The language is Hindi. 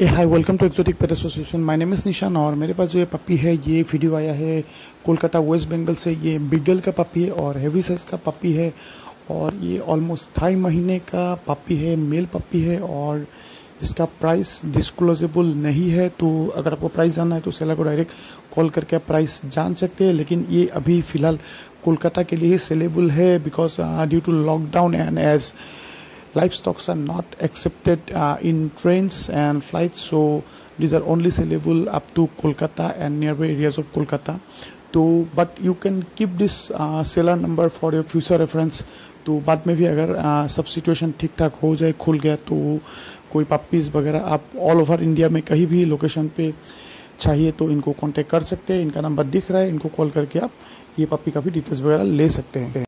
A hi welcome to exotic pet association my name is Nishan और मेरे पास जो ये पपी है, ये वीडियो आया है कोलकाता वेस्ट बंगाल से। ये बिगल का पपी है और हैवी साइज़ का पपी है और ये ऑलमोस्ट ढाई महीने का पपी है मेल पपी है और इसका प्राइस डिस्क्लोजेबल नहीं है। तो अगर आपको प्राइस जानना है तो सेलर को डायरेक्ट कॉल करके आप प्राइस जान सकते हैं, लेकिन ये अभी फ़िलहाल कोलकाता के लिए ही सेलेबल है because due to lockdown and as livestocks are not accepted uh, in trains and flights so these are only sellable up to kolkata and nearby areas of kolkata. तो but you can keep this seller number for your future reference तो बाद में भी अगर uh, सब सिचुएशन ठीक ठाक हो जाए खुल गया तो कोई पप्पीज़ वगैरह आप ऑल ओवर इंडिया में कहीं भी लोकेशन पे चाहिए तो इनको कांटेक्ट कर सकते हैं। इनका नंबर दिख रहा है इनको कॉल करके आप ये पप्पी का भी डिटेल्स वगैरह ले सकते हैं।